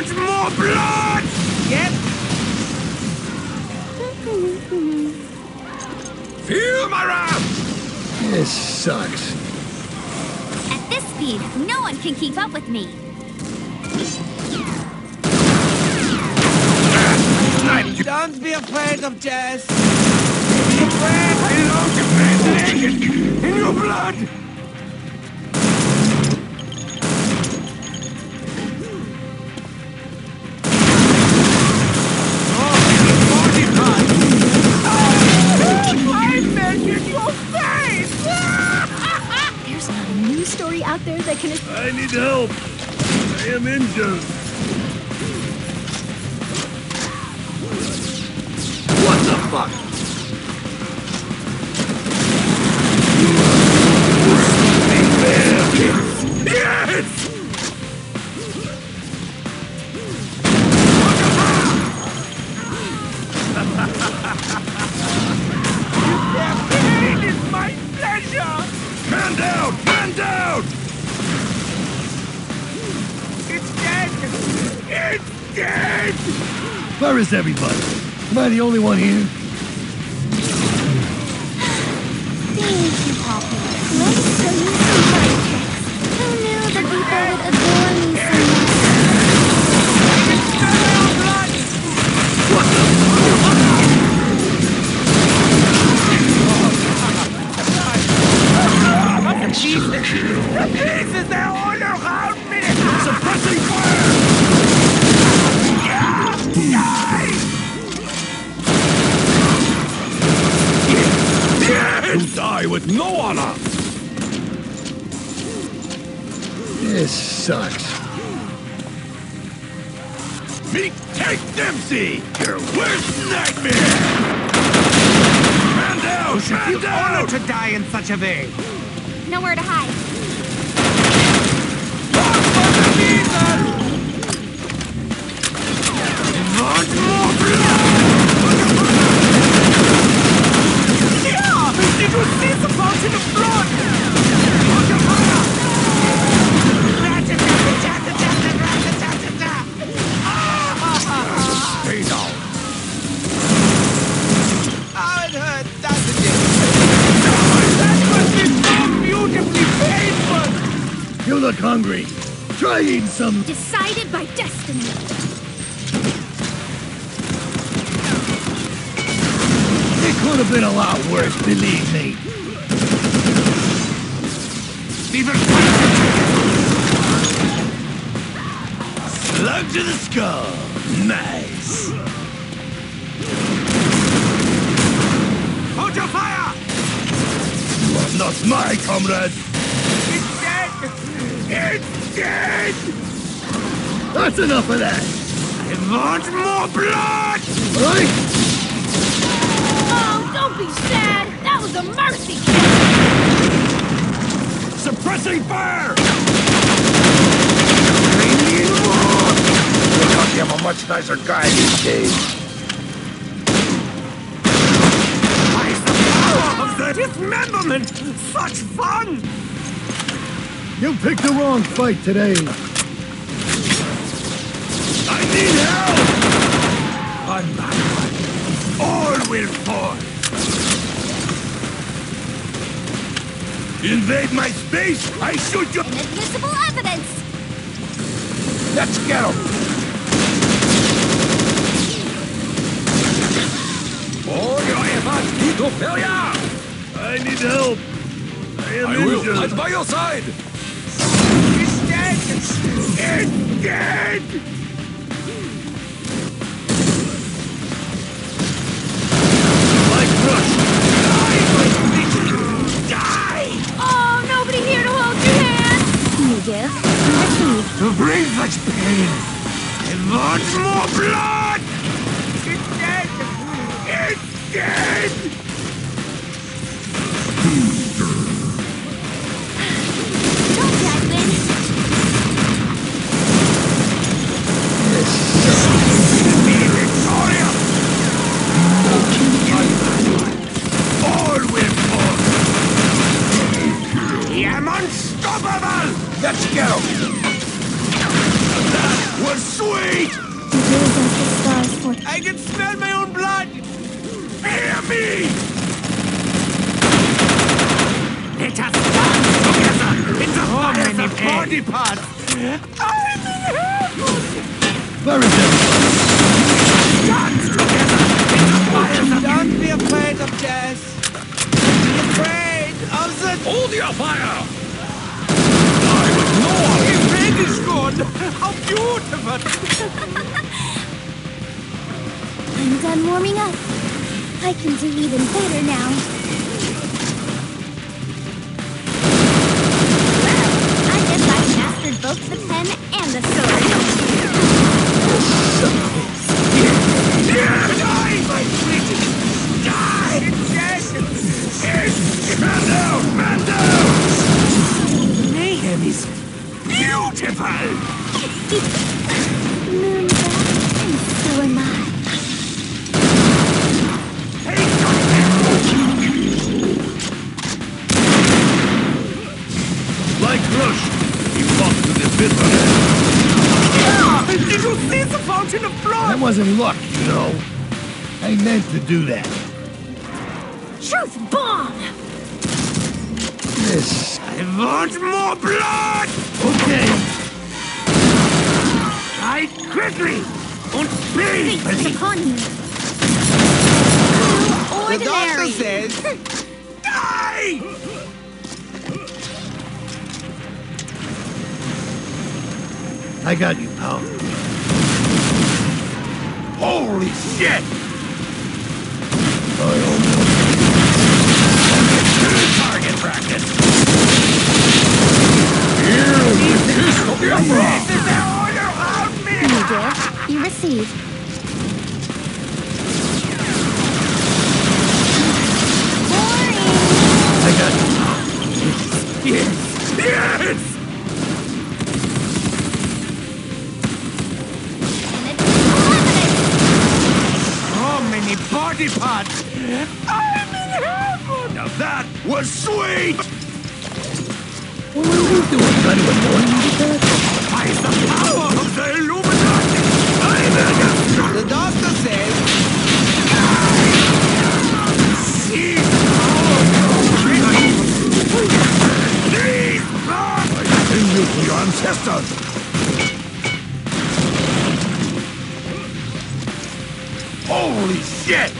want more blood! Yep. Feel my wrath! This sucks. At this speed, no one can keep up with me. Don't be afraid of Jess. Be afraid! Hello, you! In your blood! Need help. I am injured. What the fuck? Everybody? Am I the only one here? You die with no honor! This sucks. Meet Tank Dempsey, your worst nightmare! Man down! Man You down! honor to die in such a way! Nowhere to hide. Walk for the reason! Want more blood? Try eating some. Decided by destiny. It could have been a lot worse, believe me. Steven! Slug to the skull! Nice! Hold your fire! You are not my comrade! It's dead! It's dead! That's enough of that. I want more blood! All right? Oh, don't be sad. That was a mercy kill. Suppressing fire! I need more! You're I'm a much nicer guy these days. Why is the power of the dismemberment such fun? You picked the wrong fight today. I need help! One by one, all will fall. Invade my space, I shoot you! Inadmissible evidence. Let's get him! Oh, your efforts lead to failure! I need help. I am I will fight by your side! It's dead! It's dead! Such pain, I want more blood! The fires many of hell. body parts! I'm in heaven! Where is everybody? Dance together in the fires of Don't be afraid of death! Be afraid of the... Hold your fire! The rain is gone! How beautiful! I'm done warming up. I can do even better now. Like Rush, he walked to the bitter end. Did you see the fountain of blood? That wasn't luck, you know. I meant to do that. Truth bomb! This. I want more blood! Okay. Die quickly! Und Fate is upon you. The doctor says... I got you, pal. Holy shit! I almost. Target practice! Here with this This is the order of me! You gift, you receive. Shit!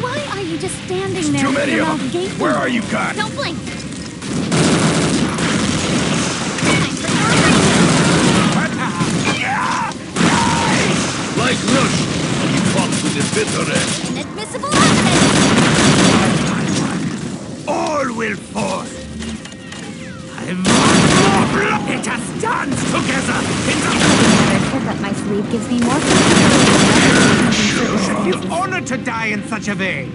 Why are you just standing there Too many of them! gaping? Where are you guys? Don't blink! Time for your Like Rush, he walked to the bitter end. inadmissible evidence! All will fall! I want more blood! Let us dance together in the... I said that my sleeve gives me more flexibility. You honor to die in such a way!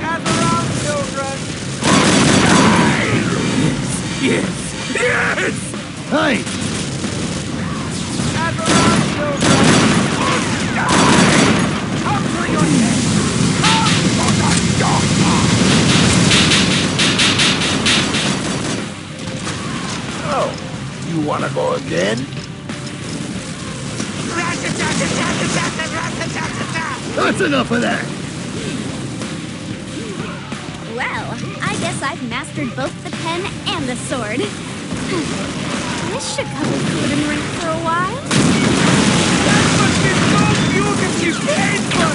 Gather round, children! Yes! Yes! Hey, wanna go again? That's enough of that. Well, I guess I've mastered both the pen and the sword. this should cover food and drink for a while. That must be so beautifully painful!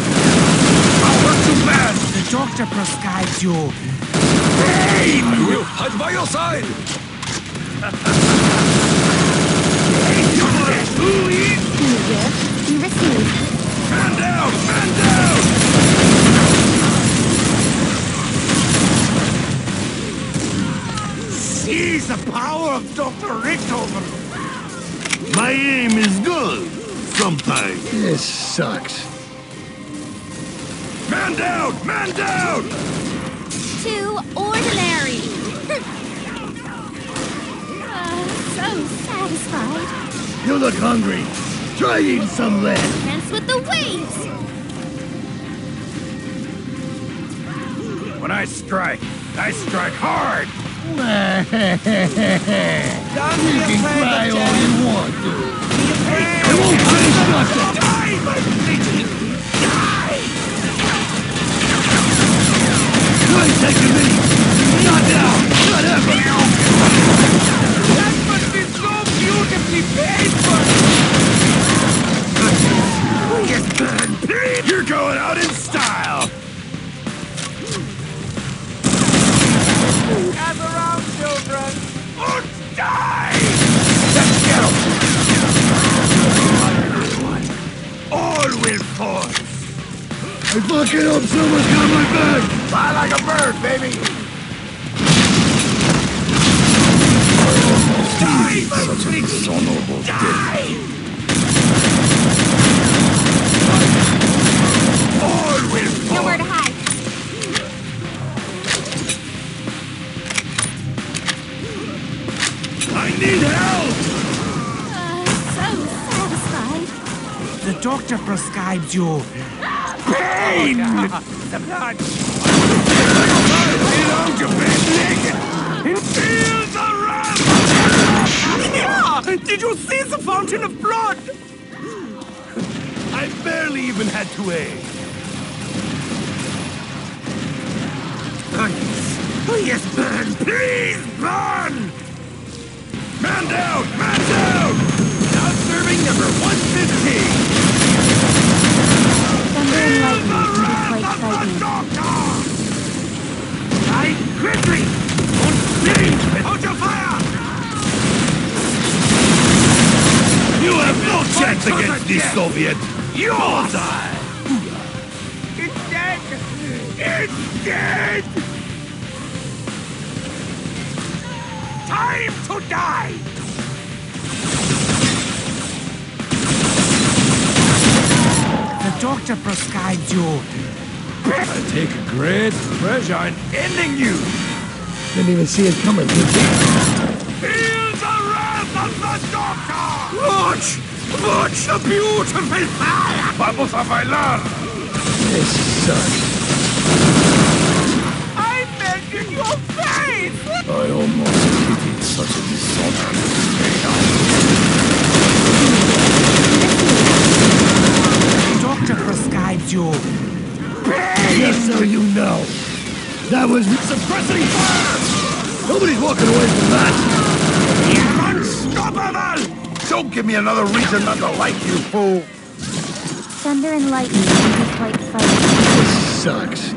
Power to man! The doctor prescribed you. Pain! I will fight by your side! Who eats? You give, you receive. Man down! Man down! See the power of Dr. Richtofen. My aim is good. Sometimes. This sucks. Man down! Man down! Too ordinary. Ah, so satisfied. You look hungry. Try eating some lead. Dance with the waves. When I strike, I strike hard! You can cry all you want to. Be afraid. It won't taste nothing. Die, my bleeding! Die! You ain't taking me. Not now. Not ever. That must be so beautifully painful. Yes, burn, please! You're going out in style. Gather round, children. Oh, die! Let's get him. All will fall! I fucking hope someone's got my back. Fly like a bird, baby! Die, my bleeding! Dishonorable Die! All will fall! Nowhere to hide. I need help. Uh, so satisfied. The doctor prescribes you pain! The blood. Get out your bed naked and feel the wrath! Yeah! Did you see the fountain of blood? I barely even had to aim. Oh, yes. Oh, yes, burn! Please, burn! Man down! Man down! Now serving number 115. Thunder and lightning The can be quite frightening. doctor! Die quickly! Und flee! Hold your fire! You have no chance against the these death. Soviets. Yours! Bullseye. It's dead. It's dead! Time to die! The doctor prescribes you. I take a great pleasure in ending you. Didn't even see it coming. Feel the wrath of the doctor! Watch! Watch the beautiful fire! Vamos a bailar. This sucks. I melt your face. I almost pitied such a dishonorable The doctor prescribes you. Pain! Just so you know, that was Suppressing fire! nobody's walking away from that. You're unstoppable! Don't give me another reason not to like you, fool. Thunder and lightning can be quite frightening. This sucks.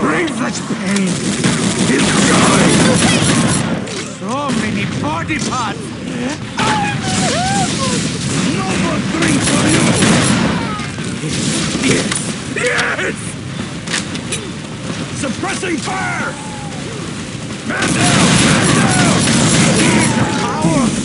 Bring such pain! It's joy! So many body parts. No more drinks for you. Yes! Yes! Suppressing fire. Man down! Man down! Power